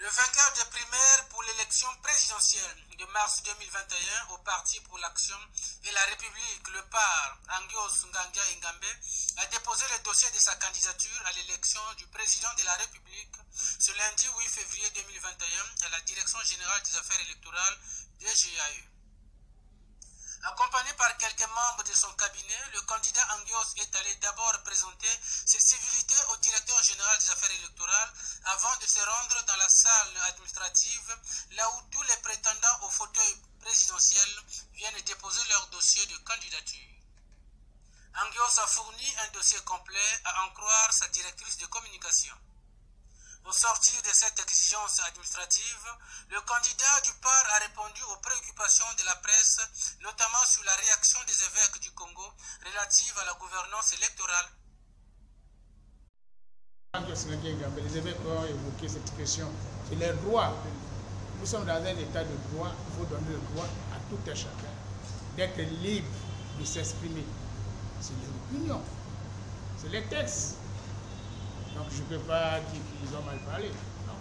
Le vainqueur des primaires pour l'élection présidentielle de mars 2021 au Parti pour l'Action et la République, le PAR, Angios Ngangia Ingambe, a déposé le dossier de sa candidature à l'élection du président de la République ce lundi 8 février 2021 à la Direction générale des affaires électorales DGAE. Accompagné par quelques membres de son cabinet, le candidat Angios est allé d'abord présenter ses civilités au directeur général des affaires électorales avant de se rendre dans la salle administrative, là où tous les prétendants au fauteuil présidentiel viennent déposer leur dossier de candidature. Angios a fourni un dossier complet à en croire sa directrice de communication. Au sortir de cette exigence administrative, le candidat du PAR a répondu aux préoccupations de la presse, notamment sur la réaction des évêques du Congo relative à la gouvernance électorale. Les évêques ont évoqué cette question. C'est leur droit. Nous sommes dans un état de droit. Il faut donner le droit à tout un chacun d'être libre de s'exprimer. C'est l'opinion. C'est les textes. Donc je ne peux pas dire qu'ils ont mal parlé. Non.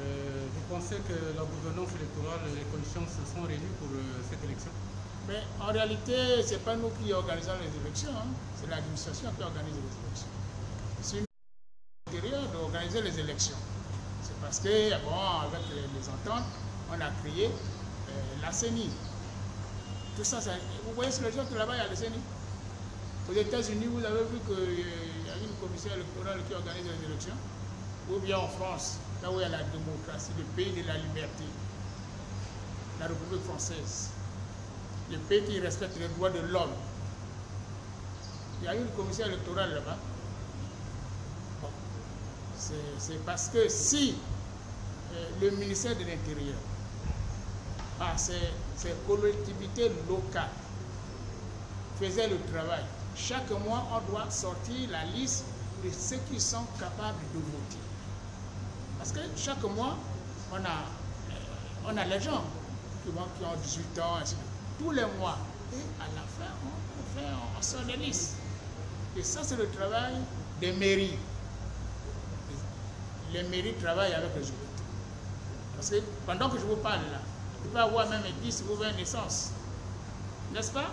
Euh, vous pensez que la gouvernance électorale, les conditions se sont réunies pour euh, cette élection? Mais en réalité, ce n'est pas nous qui organisons les élections, hein. c'est l'administration qui organise les élections. Les élections. C'est parce que, bon, avec les, ententes, on a créé euh, la CENI. Tout ça, ça, vous voyez sur le jour que là-bas, il y a la CENI. Aux États-Unis, vous avez vu qu'il y a une commission électorale qui organise les élections. Ou bien en France, là où il y a la démocratie, le pays de la liberté, la République française, le pays qui respecte les droits de l'homme. Il y a une commission électorale là-bas. C'est parce que si euh, le ministère de l'Intérieur, par ses, ses collectivités locales, faisait le travail, chaque mois, on doit sortir la liste de ceux qui sont capables de voter. Parce que chaque mois, on a, on a les gens qui, ont 18 ans, tous les mois. Et à la fin, on, fait, on sort des listes. Et ça, c'est le travail des mairies. Les mairies travaillent avec les électeurs. Parce que pendant que je vous parle là, je peux avoir même 10 ou 20 naissances. N'est-ce pas?